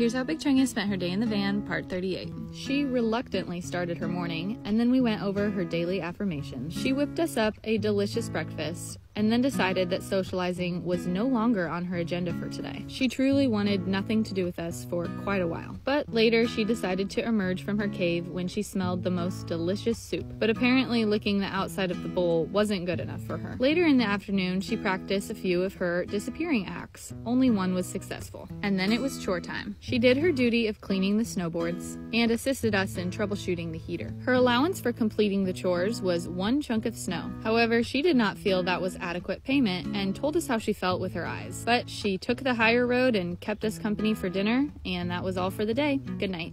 Here's how Big Chungus spent her day in the van, part 38. She reluctantly started her morning, and then we went over her daily affirmations. She whipped us up a delicious breakfast, and then decided that socializing was no longer on her agenda for today. She truly wanted nothing to do with us for quite a while. But later, she decided to emerge from her cave when she smelled the most delicious soup. But apparently, licking the outside of the bowl wasn't good enough for her. Later in the afternoon, she practiced a few of her disappearing acts. Only one was successful. And then it was chore time. She did her duty of cleaning the snowboards and assisted us in troubleshooting the heater. Her allowance for completing the chores was one chunk of snow. However, she did not feel that was adequate payment and told us how she felt with her eyes. But she took the higher road and kept us company for dinner, and that was all for the day. Good night.